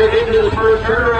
way into the first turnaround.